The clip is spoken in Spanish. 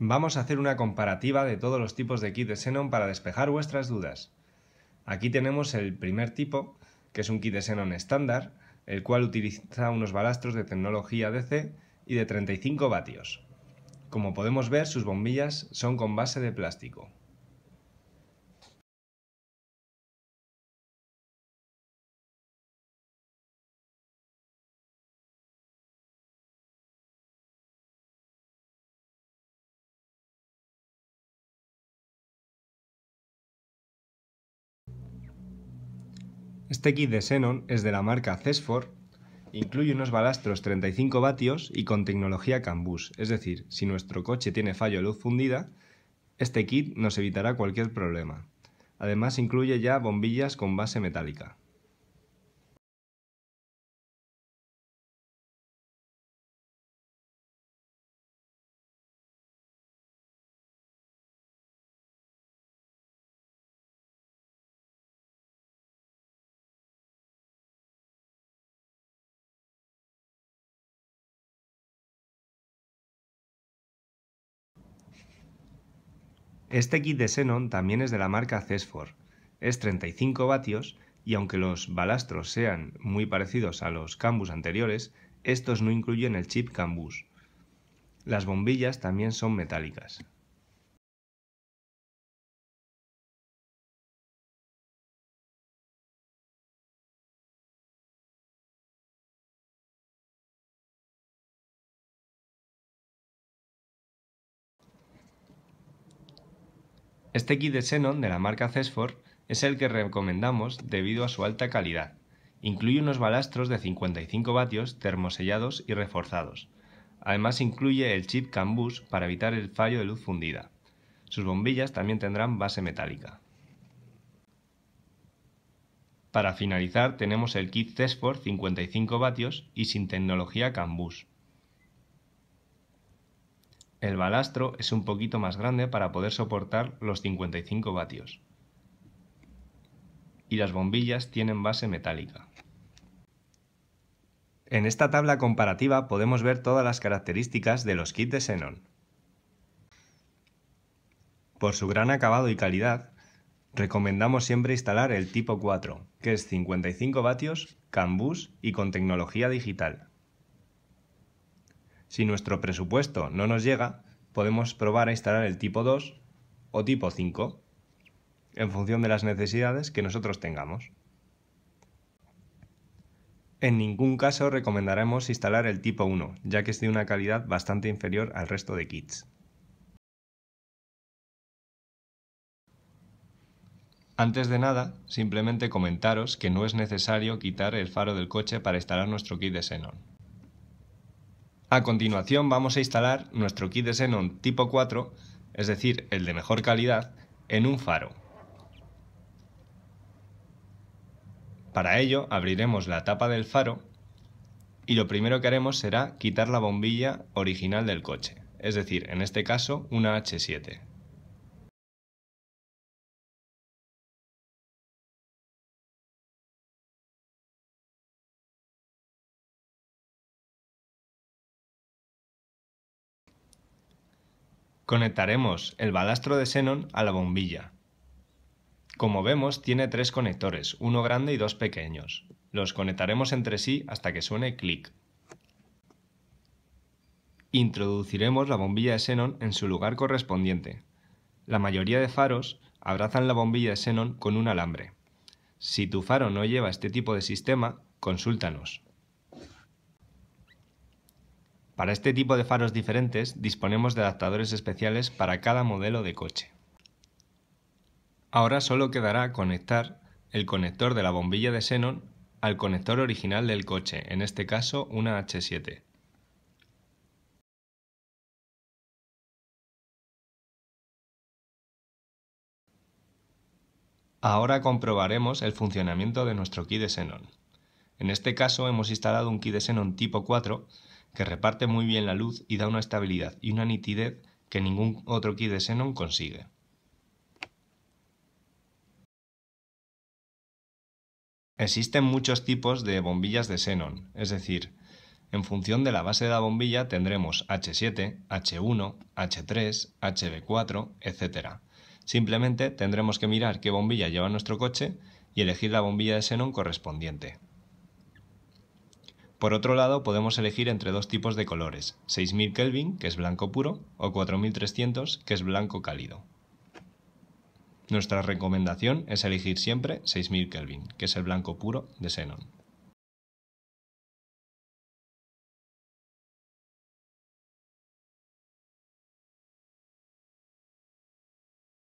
Vamos a hacer una comparativa de todos los tipos de kit de Xenon para despejar vuestras dudas. Aquí tenemos el primer tipo, que es un kit de Xenon estándar, el cual utiliza unos balastros de tecnología DC y de 35 vatios. Como podemos ver, sus bombillas son con base de plástico. Este kit de Xenon es de la marca Cesfor, incluye unos balastros 35 vatios y con tecnología CAN es decir, si nuestro coche tiene fallo de luz fundida, este kit nos evitará cualquier problema. Además incluye ya bombillas con base metálica. Este kit de Xenon también es de la marca Cesfor. Es 35 vatios y aunque los balastros sean muy parecidos a los Cambus anteriores, estos no incluyen el chip Cambus. Las bombillas también son metálicas. Este kit de Xenon de la marca Cesfor es el que recomendamos debido a su alta calidad. Incluye unos balastros de 55 vatios termosellados y reforzados. Además incluye el chip CAN para evitar el fallo de luz fundida. Sus bombillas también tendrán base metálica. Para finalizar tenemos el kit Cesfor 55 vatios y sin tecnología CAN el balastro es un poquito más grande para poder soportar los 55 vatios. Y las bombillas tienen base metálica. En esta tabla comparativa podemos ver todas las características de los kits de Xenon. Por su gran acabado y calidad, recomendamos siempre instalar el tipo 4, que es 55 vatios, CAN y con tecnología digital. Si nuestro presupuesto no nos llega, podemos probar a instalar el tipo 2 o tipo 5, en función de las necesidades que nosotros tengamos. En ningún caso recomendaremos instalar el tipo 1, ya que es de una calidad bastante inferior al resto de kits. Antes de nada, simplemente comentaros que no es necesario quitar el faro del coche para instalar nuestro kit de Xenon. A continuación vamos a instalar nuestro kit de Xenon tipo 4, es decir, el de mejor calidad, en un faro. Para ello abriremos la tapa del faro y lo primero que haremos será quitar la bombilla original del coche, es decir, en este caso una H7. Conectaremos el balastro de xenón a la bombilla. Como vemos tiene tres conectores, uno grande y dos pequeños. Los conectaremos entre sí hasta que suene clic. Introduciremos la bombilla de xenón en su lugar correspondiente. La mayoría de faros abrazan la bombilla de xenón con un alambre. Si tu faro no lleva este tipo de sistema, consúltanos. Para este tipo de faros diferentes disponemos de adaptadores especiales para cada modelo de coche. Ahora solo quedará conectar el conector de la bombilla de xenón al conector original del coche, en este caso una H7. Ahora comprobaremos el funcionamiento de nuestro kit de xenón. En este caso hemos instalado un kit de xenón tipo 4 que reparte muy bien la luz y da una estabilidad y una nitidez que ningún otro kit de Xenon consigue. Existen muchos tipos de bombillas de Xenon, es decir, En función de la base de la bombilla tendremos H7, H1, H3, HB4, etc. Simplemente tendremos que mirar qué bombilla lleva nuestro coche y elegir la bombilla de xenón correspondiente. Por otro lado, podemos elegir entre dos tipos de colores, 6000 Kelvin, que es blanco puro, o 4300, que es blanco cálido. Nuestra recomendación es elegir siempre 6000 Kelvin, que es el blanco puro de xenón.